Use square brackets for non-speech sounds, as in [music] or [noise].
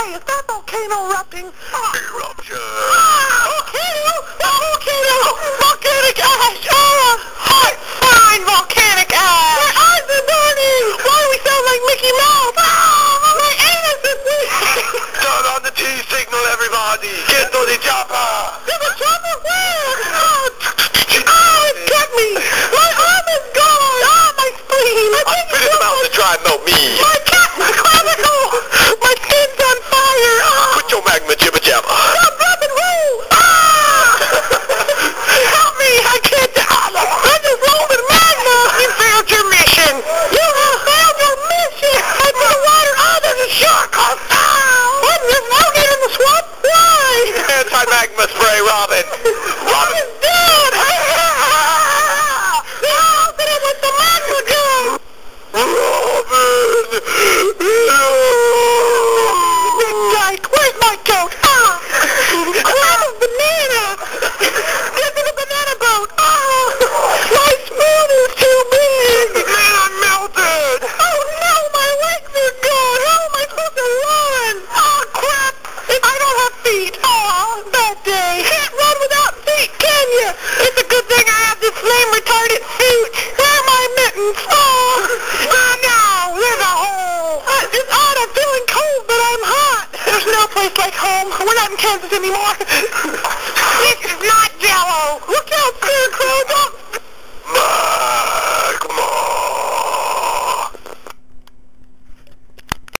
Hey, is that volcano erupting? Eruption! Ah, volcano! A volcano! Volcanic ash! Oh, hot, fine volcanic ash! My eyes are burning! Why do we sound like Mickey Mouse? Ah, my anus is [laughs] Turn on the T signal, everybody! Get to the chopper! There's a chopper where? Oh, oh, it cut me! My arm is gone! Ah, my spleen! I think in the mouth to try and melt me! My what? There's alligator in the swamp? Why? [laughs] Anti-magma spray, Robin! Robin is dead! Flame retardant suit! Where are my mittens? Oh! Oh no! There's a hole! Uh, it's odd, I'm feeling cold, but I'm hot! There's no place like home. We're not in Kansas anymore. [laughs]